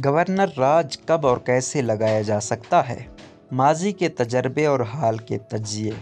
Governor राज कब और कैसे लगाया जा सकता है? माजी के तजर्बे और हाल के तजिए।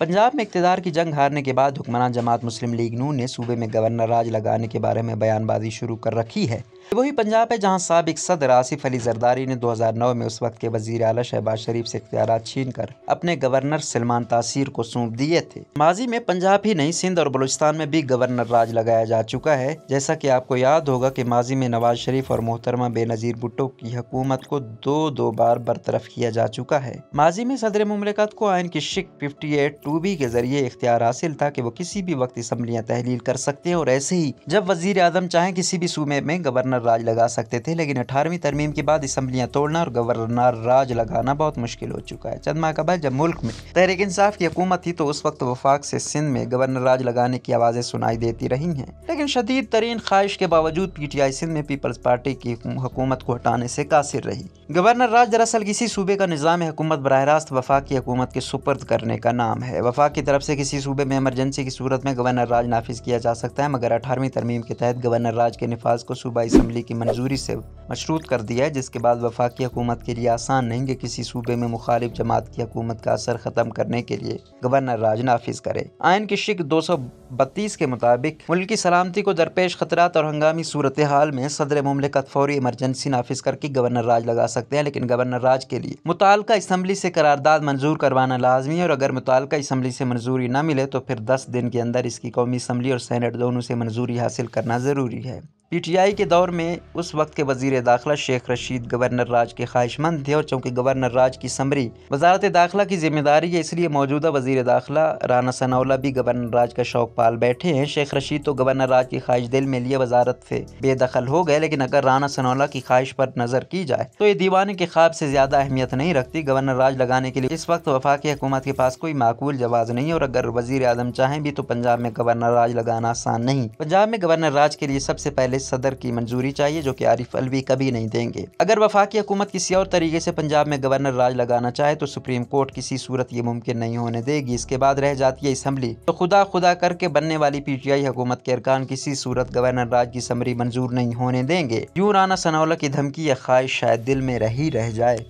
पंजाब में इकतदार की जंग हारने के बाद हुक्मरान जमात मुस्लिम लीग नून ने सूबे में गवर्नर राज लगाने के बारे में बयानबाजी शुरू कर रखी है। वही पंजाब है जहाँ सबक सदर आसिफ अली जरदारी ने 2009 में उस वक्त के वज़ीर अला शहबाज शरीफ से इख्तियार छीन कर अपने गवर्नर सलमान तासीर को सौंप दिए थे। माजी में पंजाब ही नहीं, सिंध और बलूचिस्तान में भी गवर्नर राज लगाया जा चुका है। जैसा की आपको याद होगा की माजी में नवाज़ शरीफ और मोहतरमा बेनजीर भुट्टो की हुकूमत को दो दो बार बरतरफ किया जा चुका है। माजी में सदर ममलिकत को आयन की शिक फिफ्टी एट टू के ज़रिए इख्तियार हासिल था की वो किसी भी वक्त इसम्बलियाँ तहलील कर सकते हैं और ऐसे ही जब वज़ीर आज़म चाहे किसी भी सूबे में गवर्नर राज लगा सकते थे, लेकिन अठारहवीं तरमीम के बाद असम्बलियाँ तोड़ना और गवर्नर राज लगाना बहुत मुश्किल हो चुका है। चंद माह का जब मुल्क में तहरीक इंसाफ की हुकूमत थी तो उस वक्त वफाक से सिंध में गवर्नर राज लगाने की आवाज़ें सुनाई देती रही हैं। लेकिन शदीद तरीन ख्वाहिश के बावजूद पी टी आई सिंध में पीपल्स पार्टी की हुकूमत को हटाने से कासिर रही। गवर्नर राज दरअसल किसी सूबे का निज़ाम बरह रास्त वफाक की हुकूमत के सुपर्द करने का नाम है। वफाक की तरफ़ से किसी सूबे में एमरजेंसी की सूरत में गवर्नर राज नाफिज किया जा सकता है, मगर अठारहवीं तरमीम के तहत गवर्नर राज के नफाज को सूबाई इसम्बली की मंजूरी से मशरूत कर दिया है, जिसके बाद वफाकी हुकूमत के लिए आसान नहीं कि किसी सूबे में मुखालिफ जमात की हुकूमत का असर ख़त्म करने के लिए गवर्नर राज नाफिज करे। आयन की शिक दो सौ बत्तीस के मुताबिक मुल्क की सलामती को दरपेश खतरात और हंगामी सूरत हाल में सदर ममलिकत फौरी इमरजेंसी नाफिज करके गवर्नर राज लगा सकते हैं, लेकिन गवर्नर राज के लिए मुतल इसम्बली से करारदाद मंजूर करवाना लाजमी है, और अगर मुतल इसम्बली से मंजूरी न मिले तो फिर दस दिन के अंदर इसकी कौमी इसम्बली और सैनट दोनों से मंजूरी हासिल करना ज़रूरी है। पी टी आई के दौर में उस वक्त के वज़ीर दाखिला शेख रशीद गवर्नर राज के ख्वाहिशमंद थे और चूँकि गवर्नर राज की समरी वजारत दाखिला की ज़िम्मेदारी है, इसलिए मौजूदा वज़ीर दाखिला राना सनाउल्ला भी गवर्नर राज का शौक पाल बैठे हैं। शेख रशीद तो गवर्नर राज की ख्वाहिश दिल में लिए वजारत से बेदखल हो गए, लेकिन अगर राना सनाउल्ला की ख्वाहिश पर नज़र की जाए तो ये दीवाने के ख्वाब से ज़्यादा अहमियत नहीं रखती। गवर्नर राज लगाने के लिए इस वक्त वफाकी हुकूमत के पास कोई माकूल जवाब नहीं, और अगर वज़ीर आज़म चाहें भी तो पंजाब में गवर्नर राज लगाना आसान नहीं। पंजाब में गवर्नर राज के लिए सबसे पहले सदर की मंजूरी चाहिए, जो कि आरिफ अलवी कभी नहीं देंगे। अगर वफाकी हुकूमत किसी और तरीके से पंजाब में गवर्नर राज लगाना चाहे तो सुप्रीम कोर्ट किसी सूरत ये मुमकिन नहीं होने देगी। इसके बाद रह जाती है असम्बली तो खुदा खुदा करके बनने वाली पी टी आई हुकूमत के अरकान किसी सूरत गवर्नर राज की समरी मंजूर नहीं होने देंगे। यूँ राना सनाउल्ला की धमकी या ख्वाहिश शायद दिल में रही रह जाए।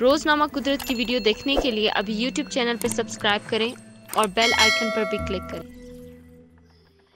रोजनामा कुदरत की वीडियो देखने के लिए अभी यूट्यूब चैनल पर सब्सक्राइब करें और बेल आइकन पर भी क्लिक करें।